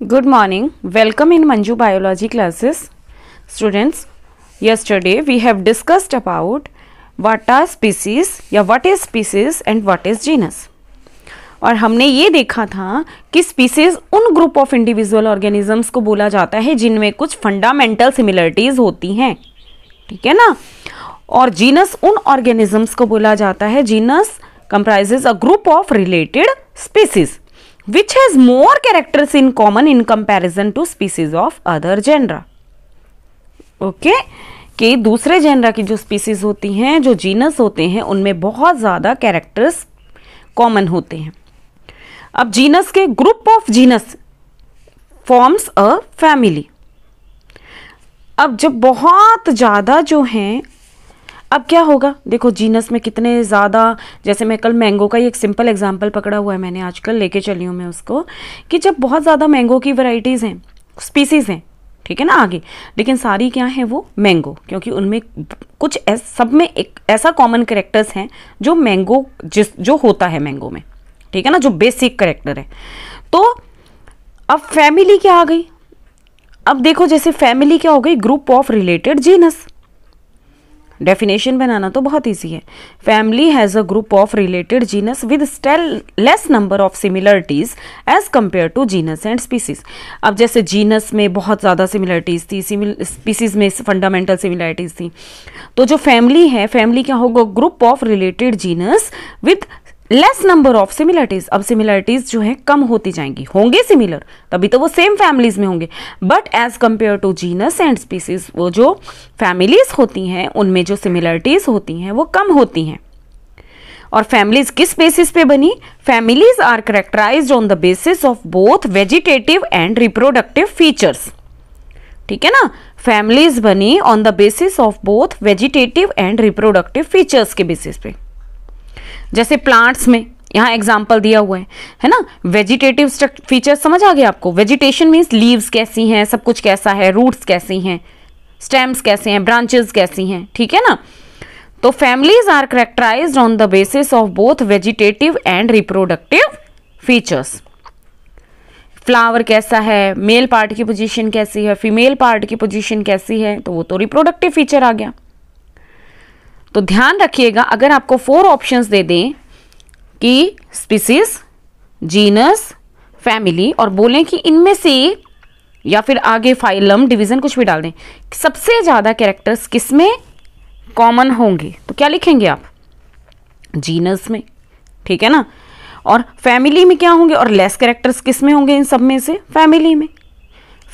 Good morning. Welcome in Manju Biology classes. Students, yesterday we have discussed about what are species या what is species and what is genus. और हमने ये देखा था कि species उन ग्रुप ऑफ़ इंडिविजुअल ऑर्गेनिजम्स को बोला जाता है जिनमें कुछ फंडामेंटल सिमिलरिटीज होती हैं ठीक है ना और जीनस उन ऑर्गेनिजम्स को बोला जाता है genus comprises a group of related species which has more characters in common in comparison to species of other genera? Okay? कि दूसरे जेनरा की जो स्पीसीज होती हैं, जो जीनस होते हैं, उनमें बहुत ज़्यादा कैरेक्टर्स कॉमन होते हैं। अब जीनस के group of genus forms a family अब जब बहुत ज़्यादा जो हैं अब क्या होगा? देखो जीनस में कितने ज़्यादा जैसे मैं कल मैंगो का ही एक सिंपल एग्जांपल पकड़ा हुआ है मैंने आजकल लेके चली हूँ मैं उसको कि जब बहुत ज़्यादा मैंगो की वैरायटीज़ हैं स्पीसीज़ हैं ठीक है ना आगे लेकिन सारी क्या है वो मैंगो क्योंकि उनमें कुछ ऐस, सब में एक ऐसा कॉमन करेक्टर्स हैं जो मैंगो जिस जो होता है मैंगो में ठीक है ना जो बेसिक करेक्टर है। तो अब फैमिली क्या आ गई? अब देखो जैसे फैमिली क्या हो गई? Group of related genus definition बनाना तो बहुत ईजी है। Family has a group of related genus with still less number of similarities as compare to genus and species अब जैसे जीनस में बहुत ज़्यादा सिमिलरिटीज थी स्पीसीज में फंडामेंटल सिमिलरिटीज थी। तो जो फैमिली है फैमिली क्या होगा? Group of related genus with less number of similarities अब सिमिलरिटीज जो है कम होती जाएँगी। होंगे सिमिलर तभी तो वो सेम फैमिलीज़ में होंगे। But as compare to genus and species वो जो फैमिलीज़ होती हैं, उनमें जो सिमिलरिटीज होती हैं, वो कम होती हैं। और फैमिलीज़ किस बेसिस पे बनी? Families are characterise on the basis of both vegetative and reproductive features ठीक है ना? फैमिलीज़ बनी on the basis of both vegetative and reproductive features के बेसिस पे। जैसे प्लांट्स में, यहाँ एग्ज़ाम्पल दिया हुआ है है ना? वेजिटेटिव फीचर समझ आ गया आपको? वेजिटेशन मीन्स लीव्स कैसी हैं, सब कुछ कैसा है रूट्स कैसी हैं स्टेम्स कैसे हैं ब्रांचेस कैसी हैं, ठीक है ना? तो families are characterise on the basis of both vegetative and reproductive features flower कैसा है मेल पार्ट की पोजीशन कैसी है फीमेल पार्ट की पोजीशन कैसी है तो वो तो रिप्रोडक्टिव फीचर आ गया। तो ध्यान रखिएगा, अगर आपको फोर ऑप्शंस दे दें कि स्पीसीज जीनस फैमिली और बोलें कि इनमें से या फिर आगे फाइलम डिवीज़न कुछ भी डाल दें, सबसे ज़्यादा कैरेक्टर्स किसमें कॉमन होंगे? तो क्या लिखेंगे आप? जीनस में, ठीक है ना? और फैमिली में क्या होंगे? और लेस कैरेक्टर्स किसमें होंगे इन सब में से? फैमिली में।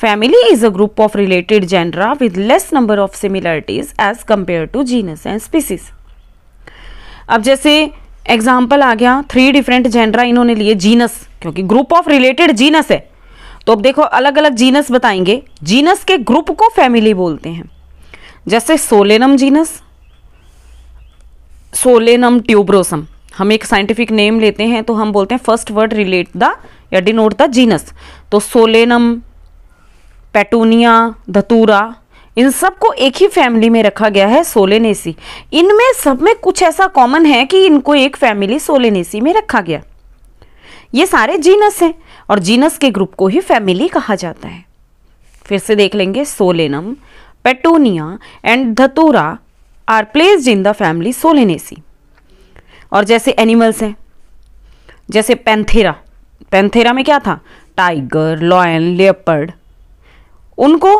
Family is a group of related genera with less number of similarities as compared to genus and species. अब जैसे एग्ज़ाम्पल आ गया थ्री डिफरेंट जेंडरा इन्होंने लिए जीनस क्योंकि ग्रुप ऑफ़ रिलेटेड जीनस है। तो अब देखो अलग अलग जीनस बताएँगे। जीनस के ग्रुप को फैमिली बोलते हैं। जैसे सोलेनम जीनस सोलेनम ट्यूब्रोसम हम एक साइंटिफिक नेम लेते हैं तो हम बोलते हैं फ़र्स्ट वर्ड रिलेट द या डिनोट द जीनस तो सोलेनम पेटूनिया, धतूरा, इन सबको एक ही फैमिली में रखा गया है, सोलेनेसी। इनमें सब में कुछ ऐसा कॉमन है कि इनको एक फैमिली सोलेनेसी में रखा गया। ये सारे जीनस हैं और जीनस के ग्रुप को ही फैमिली कहा जाता है। फिर से देख लेंगे, solanum, petunia and datura are placed in the family solanaceae. और जैसे एनिमल्स हैं, जैसे पेंथेरा पेंथेरा में क्या था? टाइगर लॉयन लेपर्ड उनको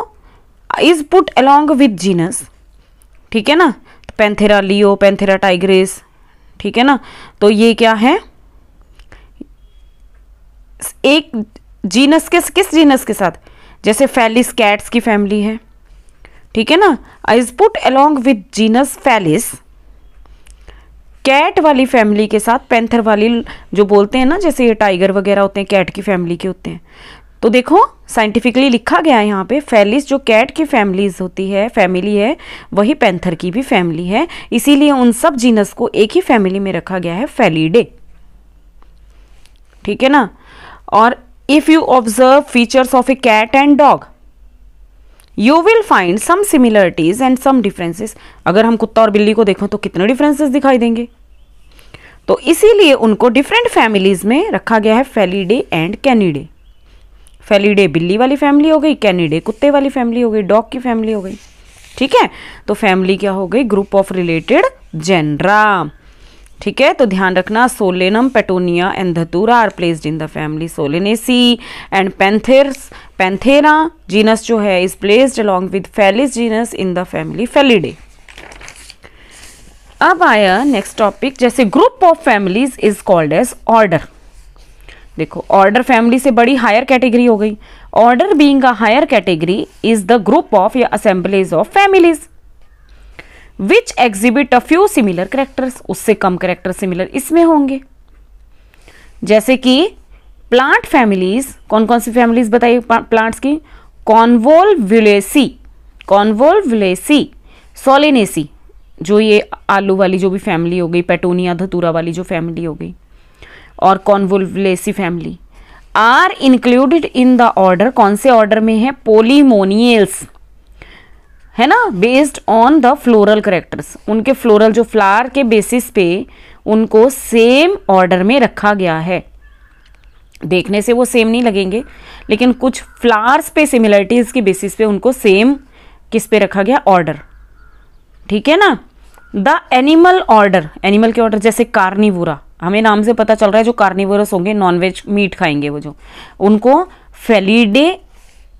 is put along with genus ठीक है ना? पेंथेरा लियो पेंथेरा टाइग्रेस ठीक है ना? तो ये क्या है? एक जीनस के, किस जीनस के साथ? जैसे फैलिस कैट्स की फैमिली है, ठीक है ना? Is put along with genus felis cat वाली फैमिली के साथ पेंथर वाली जो बोलते हैं ना, जैसे ये टाइगर वगैरह होते हैं कैट की फैमिली के होते हैं तो देखो साइंटिफिकली लिखा गया है यहाँ पे फैलिस जो कैट की फैमिलीज़ होती है फैमिली है, वही पैंथर की भी फैमिली है। इसीलिए उन सब जीनस को एक ही फैमिली में रखा गया है फैलीडे ठीक है ना? और if you observe features of a cat and dog you will find some similarities and some differences अगर हम कुत्ता और बिल्ली को देखो तो कितने डिफरेंसेस दिखाई देंगे। तो इसीलिए उनको डिफरेंट फैमिलीज़ में रखा गया है फैलिडे एंड कैनिडे फेलिडे बिल्ली वाली फैमिली हो गई, कैनिडे कुत्ते वाली फैमिली हो गई, डॉग की फैमिली हो गई। ठीक है? तो फैमिली क्या हो गई? ग्रुप ऑफ़ रिलेटेड जेनरा ठीक है? तो ध्यान रखना, solanum, petunia and datura are placed in the family solanaceae and panthers panthera genus जो है is placed along with felis genus in the family felidae अब आया नेक्स्ट टॉपिक जैसे group of families is called as order देखो order family से बड़ी higher category हो गई। Order being a higher category is the group of या assemblies of families which exhibit a few similar characters उससे कम character similar इसमें होंगे। जैसे कि प्लांट फैमिलीज़ कौन कौन सी फैमिलीज़ बताइए प्लांट्स की? कॉन्वोल विलेसी कॉन्वोल विलेसी सोलिनेसी जो ये आलू वाली जो भी फैमिली हो गई पेटोनिया धतूरा वाली जो फैमिली हो गई। और convolvulaceae family are included in the order कौन से ऑर्डर में है? पोलीमोनियल्स है ना? Based on the floral characters उनके फ्लोरल जो फ्लावर के बेसिस पे उनको सेम ऑर्डर में रखा गया है। देखने से वो सेम नहीं लगेंगे, लेकिन कुछ फ्लावर्स पे सिमिलरिटीज के बेसिस पे उनको सेम किस पे रखा गया? ऑर्डर ठीक है ना? द एनिमल ऑर्डर एनिमल के ऑर्डर जैसे कार्निवोरा हमें नाम से पता चल रहा है जो कार्निवोरस होंगे नॉनवेज मीट खाएँगे वो जो। उनको felidae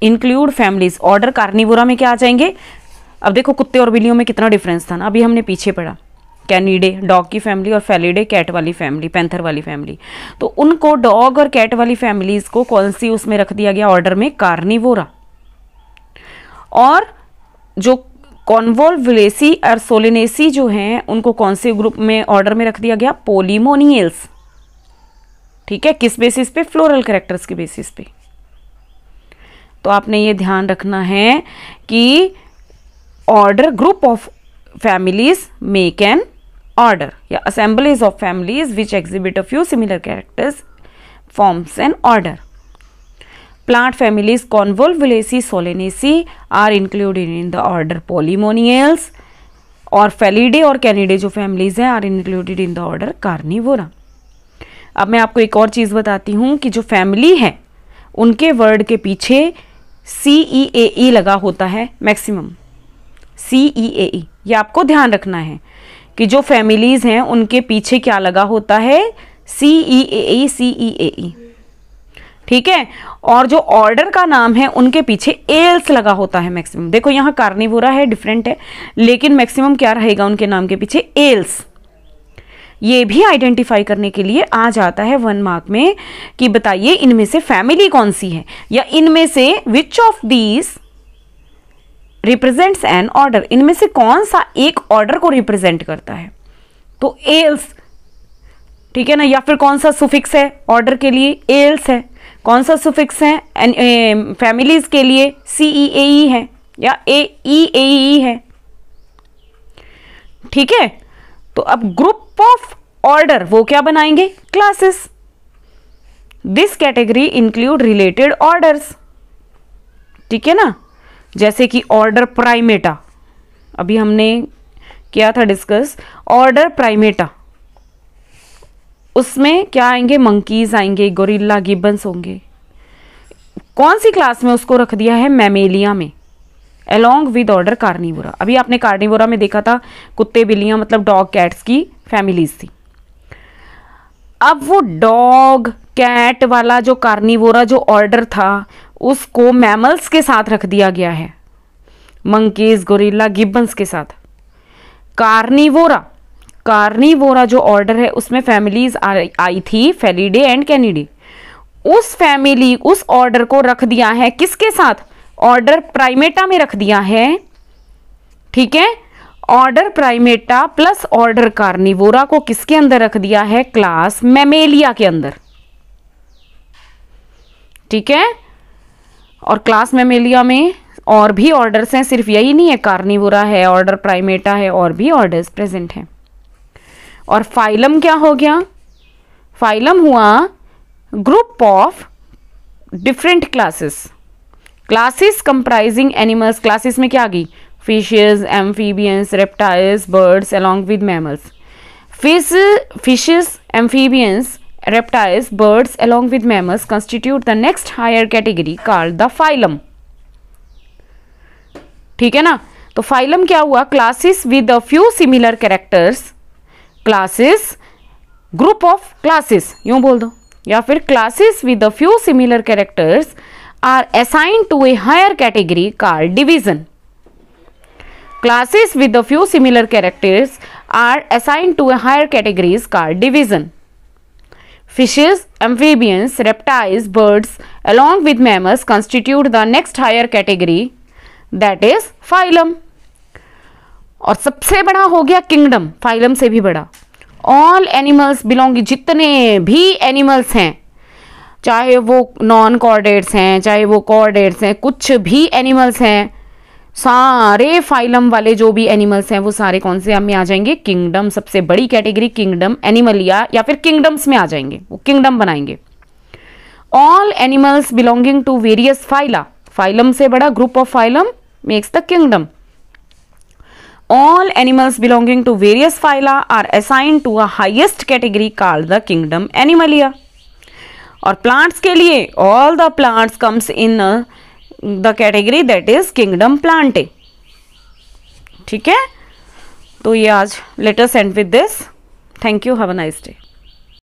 include families order carnivora में क्या आ जाएँगे? अब देखो, कुत्ते और बिल्लियों में कितना डिफरेंस था ना, अभी हमने पीछे पढ़ा। कैनिडे डॉग की फैमिली और फेलीडे कैट वाली फैमिली पैंथर वाली फैमिली तो उनको डॉग और कैट वाली फैमिलीज़ को कौन सी उसमें रख दिया गया ऑर्डर में? कार्निवोरा और जो कॉन्वोल्वलेसी और सोलिनेसी जो हैं, उनको कौन से ग्रुप में ऑर्डर में रख दिया गया? पोलीमोनियल्स ठीक है? किस बेसिस पे? फ्लोरल करेक्टर्स के बेसिस पे। तो आपने ये ध्यान रखना है कि order group of families make an order या assemblies of families which exhibit a few similar characters forms an order Plant families Convolvulaceae solanaceae are included in the order. Polymoniales और फेलिडे और कैनिडे जो families हैं are included in the order carnivora अब मैं आपको एक और चीज़ बताती हूँ कि जो फैमिली है, उनके वर्ड के पीछे सी ई ए ई लगा होता है maximum C E A E ये आपको ध्यान रखना है कि जो फैमिलीज़ हैं, उनके पीछे क्या लगा होता है? C E A E C E A E ठीक है? और जो ऑर्डर का नाम है, उनके पीछे एल्स लगा होता है मैक्सिमम देखो, यहाँ कार्निवोरा है डिफरेंट है, लेकिन मैक्सिमम क्या रहेगा उनके नाम के पीछे? एल्स ये भी आइडेंटिफाई करने के लिए आ जाता है वन मार्क में कि बताइए, इनमें से फैमिली कौन सी है? या इनमें से which of these represents an order इनमें से कौन सा एक ऑर्डर को रिप्रेजेंट करता है? तो एल्स ठीक है ना? या फिर कौन सा सुफिक्स है ऑर्डर के लिए? एल्स है। कौन सा सुफिक्स है? फैमिलीज़ के लिए सी ई ए है या ए ई ए है। ठीक है? तो अब ग्रुप ऑफ़ ऑर्डर वो क्या बनाएँगे? Classes this category include related orders ठीक है ना? जैसे कि ऑर्डर प्राइमेटा अभी हमने किया था डिस्कस ऑर्डर प्राइमेटा उसमें क्या आएँगे? मंकीज आएँगे गोरिल्ला गिबन्स होंगे। कौन सी क्लास में उसको रख दिया है? मैमेलिया में। अलोंग विद ऑर्डर कार्निवोरा अभी आपने कार्निवोरा में देखा था, कुत्ते, बिल्लियाँ मतलब डॉग कैट्स की फैमिलीज़ थी। अब वो डॉग कैट वाला जो कार्निवोरा जो ऑर्डर था, उसको मैमल्स के साथ रख दिया गया है। मंकीज गोरिल्ला गिब्बन्स के साथ। कार्निवोरा कार्निवोरा जो ऑर्डर है, उसमें फैमिलीज़ आई थी फेलीडे एंड कैनिडे उस फैमिली उस ऑर्डर को रख दिया है किसके साथ? ऑर्डर प्राइमेटा में रख दिया है। ठीक है? Order primata plus order carnivora को किसके अंदर रख दिया है? क्लास मेमेलिया के अंदर। ठीक है? और क्लास मेमेलिया में और भी ऑर्डर्स हैं, सिर्फ़ यही नहीं है कार्निवोरा है ऑर्डर प्राइमेटा है, और भी ऑर्डर्स प्रेजेंट हैं। और फाइलम क्या हो गया? फाइलम हुआ group of different classes classes comprising animals classes में क्या आ गई? Fishes amphibians reptiles birds along with mammals fish fishes amphibians reptiles, birds along with mammals constitute the next higher category called the phylum. ठीक है ना? तो phylum क्या हुआ? Classes with a few similar characters classes group of classes यूँ बोल दो। या फिर classes with a few similar characters are assign to a higher category called division classes with a few similar characters are assign to a higher categories called division fishes amphibians reptiles birds along with mammals constitute the next higher category that is phylum और सबसे बड़ा हो गया kingdom, phylum से भी बड़ा। All animals belong जितने भी एनिमल्स हैं, चाहे वो नॉन कॉर्डेट्स हैं, चाहे वो कॉर्डेट्स हैं, कुछ भी एनिमल्स हैं, सारे फाइलम वाले जो भी एनिमल्स हैं, वो सारे कौन से में आ जाएँगे? किंगडम सबसे बड़ी कैटेगरी किंगडम एनिमलिया या फिर किंगडम्स में आ जाएँगे, वो किंगडम बनाएँगे। All animals belonging to various phyla phylum से बड़ा group of phylum makes the kingdom all animals belonging to various phyla are assigned to a highest category called the kingdom animalia और plants के लिए all the plants comes in a the category that is kingdom Plantae ठीक है तो ये आज letter send with this thank you have a nice day